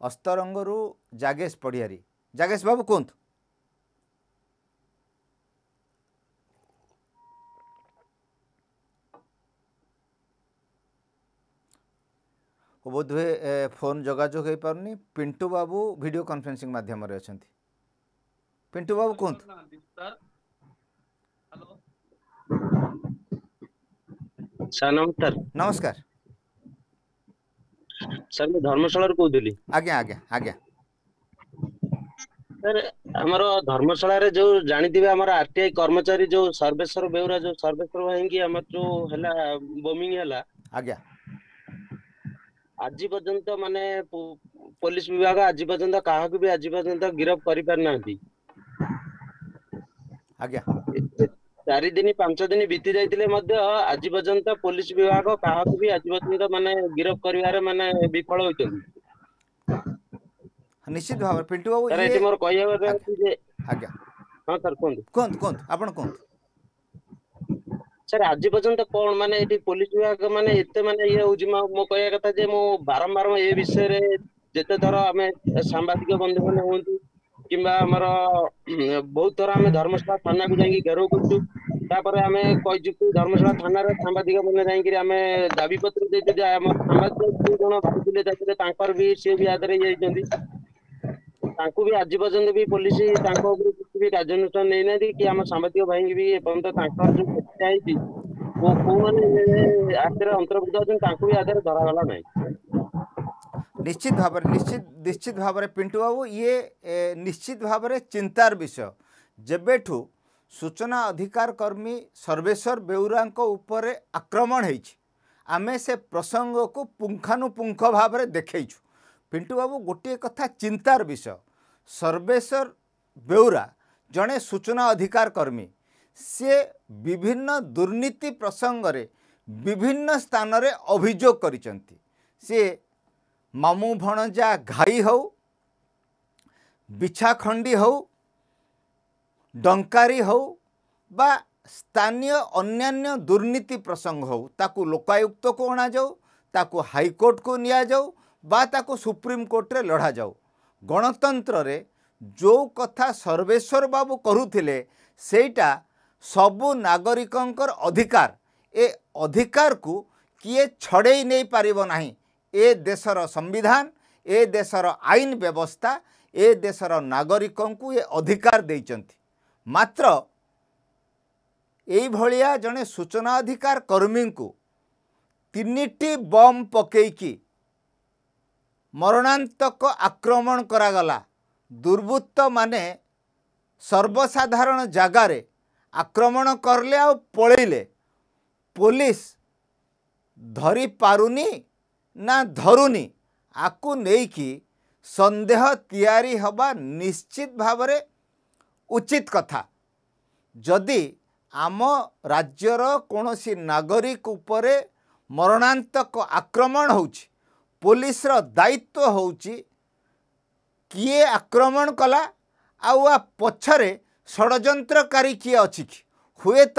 ଅସ୍ତରଙ୍ଗରୁ ଜାଗେଶ ପଡ଼ିଆରୀ। ଜାଗେଶ ବାବୁ କୁହନ୍ତୁ। ବୋଧହୁଏ ଏ, ଫୋନ୍ ଯୋଗାଯୋଗ ହୋଇପାରୁନି। ପିଣ୍ଟୁ ବାବୁ ଭିଡ଼ିଓ କନଫରେନ୍ସିଂ ମାଧ୍ୟମରେ ଅଛନ୍ତି। ପିଣ୍ଟୁ ବାବୁ କୁହନ୍ତୁ। ସାର୍ ନମସ୍କାର। ନମସ୍କାର। ସାର୍ ମୁଁ ଧର୍ମଶାଳାରୁ କହୁଥିଲି। ଆଜ୍ଞା ଆଜ୍ଞା ଆଜ୍ଞା। ସାର୍ ଆମର ଧର୍ମଶାଳାରେ ଯୋଉ ଜାଣିଥିବେ ଆମର ଆରଟିଆଇ କର୍ମଚାରୀ ଯୋଉ ସର୍ବେଶ୍ୱର ବେଉରା ଯୋଉ ସର୍ବେଶ୍ୱର ଭାଇଙ୍କି ଆମର ଯୋଉ ହେଲା ବୋମିଂ ହେଲା। ଆଜ୍ଞା। ଆଜି ପର୍ଯ୍ୟନ୍ତ ମାନେ ପୋ- ପୋଲିସ ବିଭାଗ ଆଜି ପର୍ଯ୍ୟନ୍ତ କାହାକୁ ବି ଆଜି ପର୍ଯ୍ୟନ୍ତ ଗିରଫ କରିପାରିନାହାନ୍ତି। ଆଜ୍ଞା। ଚାରି ଦିନ ପାଞ୍ଚ ଦିନ ବିତି ଯାଇଥିଲେ ମଧ୍ୟ ଆଜି ପର୍ଯ୍ୟନ୍ତ ପୋଲିସ ବିଭାଗ କାହାକୁ ବି ଆଜି ପର୍ଯ୍ୟନ୍ତ ମାନେ ଗିରଫ କରିବାରେ ମାନେ ବିଫଳ ହୋଇଛନ୍ତି। ନିଶ୍ଚିତ ଭାବରେ ପିଣ୍ଟୁ ବାବୁ ସାର୍ ଇଏ ଏଠି ମୋର କହିବାର ଅଛି ଯେ ଆଜ୍ଞା। ହଁ ସାର୍ କୁହନ୍ତୁ। କୁହନ୍ତୁ କୁହନ୍ତୁ ଆପଣ କୁହନ୍ତୁ। ସାର୍ ଆଜି ପର୍ଯ୍ୟନ୍ତ କଣ ମାନେ ଏଠି ପୋଲିସ ବିଭାଗ ମାନେ ଏତେ ମାନେ ଇଏ ହଉଛି ମୋ ମୋ କହିବା କଥା ଯେ ମୁଁ ବାରମ୍ବାର ଏ ବିଷୟରେ ଯେତେ ଥର ଆମେ ସାମ୍ବାଦିକ ବନ୍ଧୁ ମାନେ ହୁଅନ୍ତୁ କିମ୍ବା ଆମର ଉଁ, ବହୁତ ଥର ଆମେ ଧର୍ମଶାଳା ଥାନାକୁ ଯାଇକି ଘେରାଉ କରୁଛୁ। ତାପରେ ଆମେ କହିଛୁ କି ଧର୍ମଶାଳା ଥାନାରେ ସାମ୍ବାଦିକ ମାନେ ଯାଇକିରି ଆମେ ଦାବି ପତ୍ର ଦେଇଛୁ ଯେ ଆମ ସାମ୍ବାଦିକ ଦୁଇ ଜଣ ଭାଇ ଥିଲେ ଯାଇଥିଲେ ତାଙ୍କର ବି ସିଏ ବି ଆଦେହରେ ଇଏ ହେଇଛନ୍ତି ତାଙ୍କୁ ବି ଆଜି ପର୍ଯ୍ୟନ୍ତ ବି ପୋଲିସ ତାଙ୍କ ଉପରେ କିଛି ବି କାର୍ଯ୍ୟାନୁଷ୍ଠାନ ନେଇନାହାନ୍ତି କି ଆମ ସାମ୍ବାଦିକ ଭାଇଙ୍କୁ ବି ଏପର୍ଯ୍ୟନ୍ତ ତାଙ୍କର ଯୋଉ କ୍ଷତିଟା ହେଇଛି କୋ- କୋଉମାନେ ଆଦେହରେ ଅନ୍ତର୍ଭୁକ୍ତ ଅଛନ୍ତି ତାଙ୍କୁ ବି ଆଦେହରେ ଧରାଗଲା ନାହିଁ। ନିଶ୍ଚିତ ଭାବରେ ନିଶ୍ଚିତ ନିଶ୍ଚିତ ଭାବରେ ପିଣ୍ଟୁ ବାବୁ ଇଏ ଏ, ନିଶ୍ଚିତ ଭାବରେ ଚିନ୍ତାର ବିଷୟ। ଯେବେଠୁ ସୂଚନା ଅଧିକାର କର୍ମୀ ସର୍ବେଶ୍ୱର ବେଉରାଙ୍କ ଉପରେ ଆକ୍ରମଣ ହେଇଛି। ଆମେ ସେ ପ୍ରସଙ୍ଗକୁ ପୁଙ୍ଖାନୁପୁଙ୍ଖ ଭାବରେ ଦେଖେଇଛୁ। ପିଣ୍ଟୁ ବାବୁ ଗୋଟିଏ କଥା ଚିନ୍ତାର ବିଷୟ। ସର୍ବେଶ୍ୱର ବେଉରା ଜଣେ ସୂଚନା ଅଧିକାର କର୍ମୀ। ସିଏ ବିଭିନ୍ନ ଦୁର୍ନୀତି ପ୍ରସଙ୍ଗରେ ବିଭିନ୍ନ ସ୍ଥାନରେ ଅଭିଯୋଗ କରିଛନ୍ତି। ସିଏ ମାମୁଁ ଭଣଜା ଘାଇ ହଉ ବିଛାଖଣ୍ଡି ହଉ ଡଙ୍କାରୀ ହଉ ବା ସ୍ଥାନୀୟ ଅନ୍ୟାନ୍ୟ ଦୁର୍ନୀତି ପ୍ରସଙ୍ଗ ହଉ ତାକୁ ଲୋକାୟୁକ୍ତକୁ ଅଣାଯାଉ ତାକୁ ହାଇକୋର୍ଟକୁ ନିଆଯାଉ ବା ତାକୁ ସୁପ୍ରିମକୋର୍ଟରେ ଲଢ଼ାଯାଉ। ଗଣତନ୍ତ୍ରରେ ଯେଉଁ କଥା ସର୍ବେଶ୍ୱର ବାବୁ କରୁଥିଲେ ସେଇଟା ସବୁ ନାଗରିକଙ୍କର ଅଧିକାର। ଏ ଅଧିକାରକୁ କିଏ ଛଡ଼େଇ ନେଇପାରିବ ନାହିଁ। ଏ ଦେଶର ସମ୍ବିଧାନ ଏ ଦେଶର ଆଇନ ବ୍ୟବସ୍ଥା ଏ ଦେଶର ନାଗରିକଙ୍କୁ ଏ ଅଧିକାର ଦେଇଛନ୍ତି। ମାତ୍ର ଏଇଭଳିଆ ଜଣେ ସୂଚନା ଅଧିକାର କର୍ମୀଙ୍କୁ ତିନିଟି ବମ୍ ପକେଇକି ମରଣାନ୍ତକ ଆକ୍ରମଣ କରାଗଲା ଦୁର୍ବୃତ୍ତମାନେ ସର୍ବସାଧାରଣ ଜାଗାରେ ଆକ୍ରମଣ କଲେ ଆଉ ପଳେଇଲେ ପୋଲିସ ଧରି ପାରୁନି ନା ଧରୁନି ଆକୁ ନେଇକି ସନ୍ଦେହ ତିଆରି ହେବା ନିଶ୍ଚିତ ଭାବରେ ଉଚିତ କଥା। ଯଦି ଆମ ରାଜ୍ୟର କୌଣସି ନାଗରିକ ଉପରେ ମରଣାନ୍ତକ ଆକ୍ରମଣ ହେଉଛି ପୋଲିସର ଦାୟିତ୍ୱ ହେଉଛି କିଏ ଆକ୍ରମଣ କଲା ଆଉ ଆ ପଛରେ ଷଡ଼ଯନ୍ତ୍ରକାରୀ କିଏ ଅଛି କି? ହୁଏତ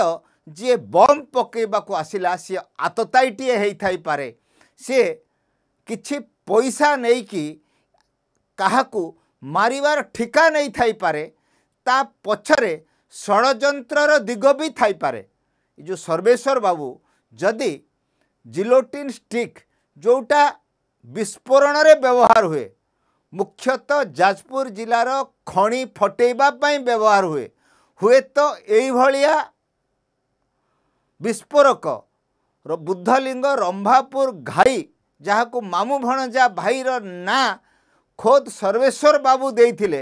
ଯିଏ ବମ୍ ପକାଇବାକୁ ଆସିଲା ସିଏ ଆତତାଇଟିଏ ହେଇଥାଇପାରେ। ସିଏ କିଛି ପଇସା ନେଇକି କାହାକୁ ମାରିବାର ଠିକା ନେଇଥାଇପାରେ। ତା ପଛରେ ଷଡ଼ଯନ୍ତ୍ରର ଦିଗ ବି ଥାଇପାରେ। ଏ ଯେଉଁ ସର୍ବେଶ୍ୱର ବାବୁ ଯଦି ଜିଲୋଟିନ୍ ଷ୍ଟିକ୍ ଯେଉଁଟା ବିସ୍ଫୋରଣରେ ବ୍ୟବହାର ହୁଏ ମୁଖ୍ୟତଃ ଯାଜପୁର ଜିଲ୍ଲାର ଖଣି ଫଟେଇବା ପାଇଁ ବ୍ୟବହାର ହୁଏ ହୁଏତ ଏଇଭଳିଆ ବିସ୍ଫୋରକ ର ବୁଦ୍ଧଲିଙ୍ଗ ରମ୍ଭାପୁର ଘାଇ ଯାହାକୁ ମାମୁଁ ଭଣଜା ଭାଇର ନାଁ ଖୋଦ୍ ସର୍ବେଶ୍ୱର ବାବୁ ଦେଇଥିଲେ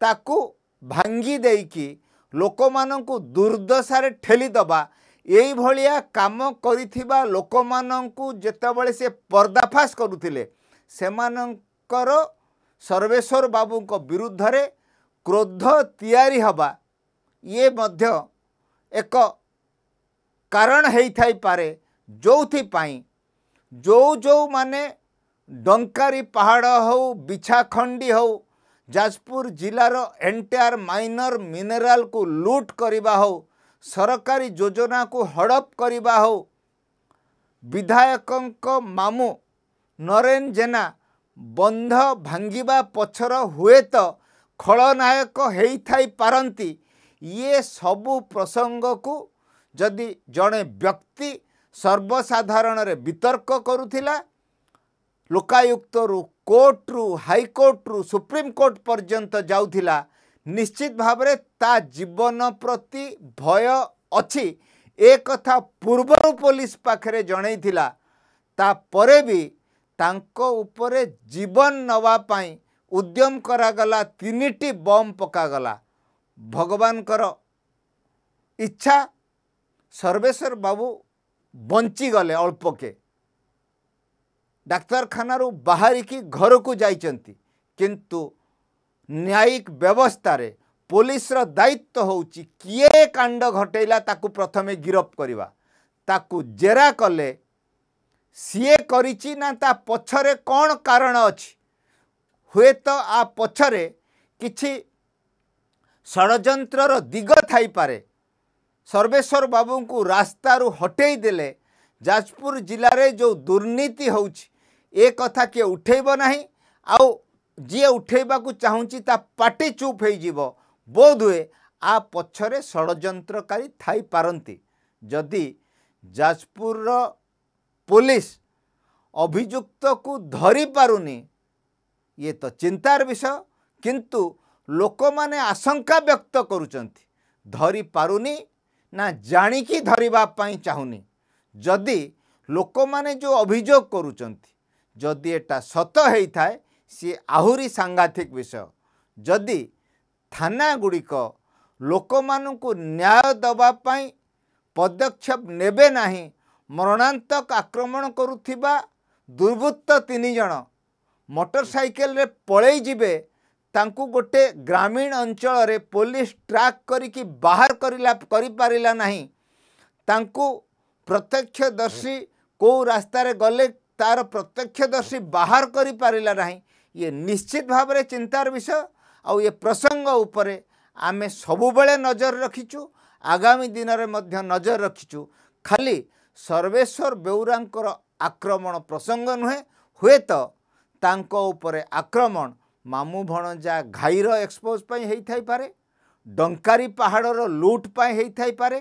ତାକୁ ଭାଙ୍ଗି ଦେଇକି ଲୋକମାନଙ୍କୁ ଦୁର୍ଦ୍ଦଶାରେ ଠେଲିଦେବା ଏଇଭଳିଆ କାମ କରିଥିବା ଲୋକମାନଙ୍କୁ ଯେତେବେଳେ ସେ ପର୍ଦ୍ଦାଫାଶ କରୁଥିଲେ ସେମାନଙ୍କର ସର୍ବେଶ୍ୱର ବାବୁଙ୍କ ବିରୁଦ୍ଧରେ କ୍ରୋଧ ତିଆରି ହେବା ଇଏ ମଧ୍ୟ ଏକ କାରଣ ହେଇଥାଇପାରେ ଯେଉଁଥିପାଇଁ ଯେଉଁ ଯେଉଁମାନେ ଡଙ୍କାରୀ ପାହାଡ଼ ହେଉ ବିଛାଖଣ୍ଡି ହେଉ ଯାଜପୁର ଜିଲ୍ଲାର ଏଣ୍ଟାୟାର ମାଇନର ମିନେରାଲକୁ ଲୁଟ୍ କରିବା ହେଉ ସରକାରୀ ଯୋଜନାକୁ ହଡ଼ପ କରିବା ହେଉ ବିଧାୟକଙ୍କ ମାମୁଁ ନରେନ ଜେନା ବନ୍ଧ ଭାଙ୍ଗିବା ପଛର ହୁଏତ ଖଳନାୟକ ହେଇଥାଇପାରନ୍ତି ଇଏ ସବୁ ପ୍ରସଙ୍ଗକୁ ଯଦି ଜଣେ ବ୍ୟକ୍ତି ସର୍ବସାଧାରଣରେ ବିତର୍କ କରୁଥିଲା ଲୋକାୟୁକ୍ତରୁ କୋର୍ଟରୁ ହାଇକୋର୍ଟରୁ ସୁପ୍ରିମକୋର୍ଟ ପର୍ଯ୍ୟନ୍ତ ଯାଉଥିଲା ନିଶ୍ଚିତ ଭାବରେ ତା ଜୀବନ ପ୍ରତି ଭୟ ଅଛି। ଏ କଥା ପୂର୍ବରୁ ପୋଲିସ ପାଖରେ ଜଣେଇଥିଲା। ତାପରେ ବି ତାଙ୍କ ଉପରେ ଜୀବନ ନେବା ପାଇଁ ଉଦ୍ୟମ କରାଗଲା ତିନିଟି ବମ୍ ପକାଗଲା। ଭଗବାନଙ୍କର ଇଚ୍ଛା ସର୍ବେଶ୍ୱର ବାବୁ ବଞ୍ଚିଗଲେ ଅଳ୍ପକେ। ଡାକ୍ତରଖାନାରୁ ବାହାରିକି ଘରକୁ ଯାଇଛନ୍ତି କିନ୍ତୁ ନ୍ୟାୟିକ ବ୍ୟବସ୍ଥାରେ ପୋଲିସର ଦାୟିତ୍ୱ ହେଉଛି କିଏ କାଣ୍ଡ ଘଟେଇଲା ତାକୁ ପ୍ରଥମେ ଗିରଫ କରିବା ତାକୁ ଜେରା କଲେ ସିଏ କରିଛି ନା ତା ପଛରେ କ'ଣ କାରଣ ଅଛି? ହୁଏତ ଆ ପଛରେ କିଛି ଷଡ଼ଯନ୍ତ୍ରର ଦିଗ ଥାଇପାରେ। ସର୍ବେଶ୍ୱର ବାବୁଙ୍କୁ ରାସ୍ତାରୁ ହଟେଇ ଦେଲେ ଯାଜପୁର ଜିଲ୍ଲାରେ ଯେଉଁ ଦୁର୍ନୀତି ହେଉଛି ଏ କଥା କିଏ ଉଠେଇବ ନାହିଁ। ଆଉ ଯିଏ ଉଠେଇବାକୁ ଚାହୁଁଛି ତା ପାଟି ଚୁପ୍ ହେଇଯିବ। ବୋଧହୁଏ ଆ ପଛରେ ଷଡ଼ଯନ୍ତ୍ରକାରୀ ଥାଇପାରନ୍ତି ଯଦି ଯାଜପୁରର ପୋଲିସ ଅଭିଯୁକ୍ତକୁ ଧରିପାରୁନି ଇଏ ତ ଚିନ୍ତାର ବିଷୟ। କିନ୍ତୁ ଲୋକମାନେ ଆଶଙ୍କା ବ୍ୟକ୍ତ କରୁଛନ୍ତି ଧରିପାରୁନି ନା ଜାଣିକି ଧରିବା ପାଇଁ ଚାହୁଁନି। ଯଦି ଲୋକମାନେ ଯେଉଁ ଅଭିଯୋଗ କରୁଛନ୍ତି ଯଦି ଏଟା ସତ ହେଇଥାଏ ସିଏ ଆହୁରି ସାଂଘାତିକ ବିଷୟ। ଯଦି ଥାନାଗୁଡ଼ିକ ଲୋକମାନଙ୍କୁ ନ୍ୟାୟ ଦେବା ପାଇଁ ପଦକ୍ଷେପ ନେବେ ନାହିଁ ମରଣାନ୍ତକ ଆକ୍ରମଣ କରୁଥିବା ଦୁର୍ବୃତ୍ତ ତିନି ଜଣ ମୋଟର ସାଇକେଲରେ ପଳେଇ ଯିବେ ତାଙ୍କୁ ଗୋଟେ ଗ୍ରାମୀଣ ଅଞ୍ଚଳରେ ପୋଲିସ ଟ୍ରାକ୍ କରିକି ବାହାର କରିଲା କରିପାରିଲା ନାହିଁ। ତାଙ୍କୁ ପ୍ରତ୍ୟକ୍ଷଦର୍ଶୀ କେଉଁ ରାସ୍ତାରେ ଗଲେ ତାର ପ୍ରତ୍ୟକ୍ଷଦର୍ଶୀ ବାହାର କରିପାରିଲା ନାହିଁ। ଇଏ ନିଶ୍ଚିତ ଭାବରେ ଚିନ୍ତାର ବିଷୟ। ଆଉ ଏ ପ୍ରସଙ୍ଗ ଉପରେ ଆମେ ସବୁବେଳେ ନଜର ରଖିଛୁ। ଆଗାମୀ ଦିନରେ ମଧ୍ୟ ନଜର ରଖିଛୁ। ଖାଲି ସର୍ବେଶ୍ୱର ବେଉରାଙ୍କର ଆକ୍ରମଣ ପ୍ରସଙ୍ଗ ନୁହେଁ ହୁଏତ ତାଙ୍କ ଉପରେ ଆକ୍ରମଣ ମାମୁଁ ଭଣଜା ଘାଇର ଏକ୍ସପୋଜ ପାଇଁ ହେଇଥାଇପାରେ ଡଙ୍କାରୀ ପାହାଡ଼ର ଲୁଟ୍ ପାଇଁ ହେଇଥାଇପାରେ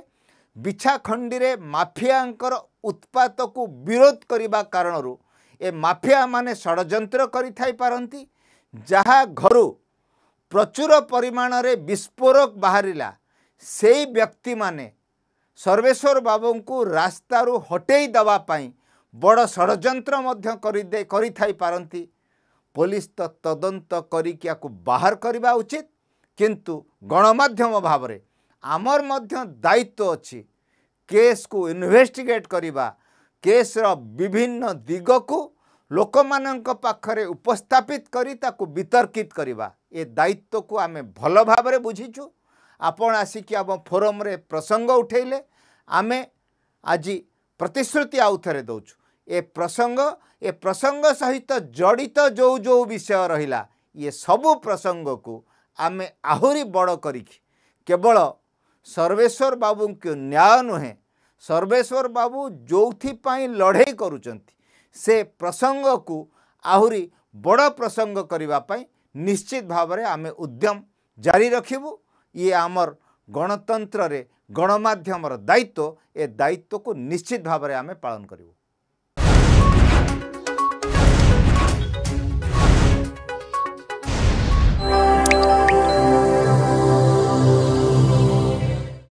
ବିଛାଖଣ୍ଡିରେ ମାଫିଆଙ୍କର ଉତ୍ପାତକୁ ବିରୋଧ କରିବା କାରଣରୁ ଏ ମାଫିଆମାନେ ଷଡ଼ଯନ୍ତ୍ର କରିଥାଇପାରନ୍ତି ଯାହା ଘରୁ ପ୍ରଚୁର ପରିମାଣରେ ବିସ୍ଫୋରକ ବାହାରିଲା। ସେଇ ବ୍ୟକ୍ତିମାନେ ସର୍ବେଶ୍ୱର ବାବୁଙ୍କୁ ରାସ୍ତାରୁ ହଟେଇ ଦେବା ପାଇଁ ବଡ଼ ଷଡ଼ଯନ୍ତ୍ର ମଧ୍ୟ କରିଦେ କରିଥାଇପାରନ୍ତି। ପୋଲିସ ତ ତଦନ୍ତ କରିକି ୟାକୁ ବାହାର କରିବା ଉଚିତ କିନ୍ତୁ ଗଣମାଧ୍ୟମ ଭାବରେ ଆମର ମଧ୍ୟ ଦାୟିତ୍ୱ ଅଛି। କେସ୍କୁ ଇନଭେଷ୍ଟିଗେଟ୍ କରିବା କେସ୍ର ବିଭିନ୍ନ ଦିଗକୁ ଲୋକମାନଙ୍କ ପାଖରେ ଉପସ୍ଥାପିତ କରି ତାକୁ ବିତର୍କିତ କରିବା ଏ ଦାୟିତ୍ୱକୁ ଆମେ ଭଲ ଭାବରେ ବୁଝିଛୁ। ଆପଣ ଆସିକି ଆମ ଫୋରମରେ ପ୍ରସଙ୍ଗ ଉଠେଇଲେ ଆମେ ଆଜି ପ୍ରତିଶ୍ରୁତି ଆଉ ଥରେ ଦେଉଛୁ। ଏ ପ୍ରସଙ୍ଗ ଏ ପ୍ରସଙ୍ଗ ସହିତ ଜଡ଼ିତ ଯେଉଁ ଯେଉଁ ବିଷୟ ରହିଲା ଇଏ ସବୁ ପ୍ରସଙ୍ଗକୁ ଆମେ ଆହୁରି ବଡ଼ କରିକି କେବଳ ସର୍ବେଶ୍ୱର ବାବୁଙ୍କୁ ନ୍ୟାୟ ନୁହେଁ ସର୍ବେଶ୍ୱର ବାବୁ ଯେଉଁଥିପାଇଁ ଲଢ଼େଇ କରୁଛନ୍ତି ସେ ପ୍ରସଙ୍ଗକୁ ଆହୁରି ବଡ଼ ପ୍ରସଙ୍ଗ କରିବା ପାଇଁ ନିଶ୍ଚିତ ଭାବରେ ଆମେ ଉଦ୍ୟମ ଜାରି ରଖିବୁ ଇଏ ଆମର ଗଣତନ୍ତ୍ରରେ ଗଣମାଧ୍ୟମର ଦାୟିତ୍ୱ ଏ ଦାୟିତ୍ୱକୁ ନିଶ୍ଚିତ ଭାବରେ ଆମେ ପାଳନ କରିବୁ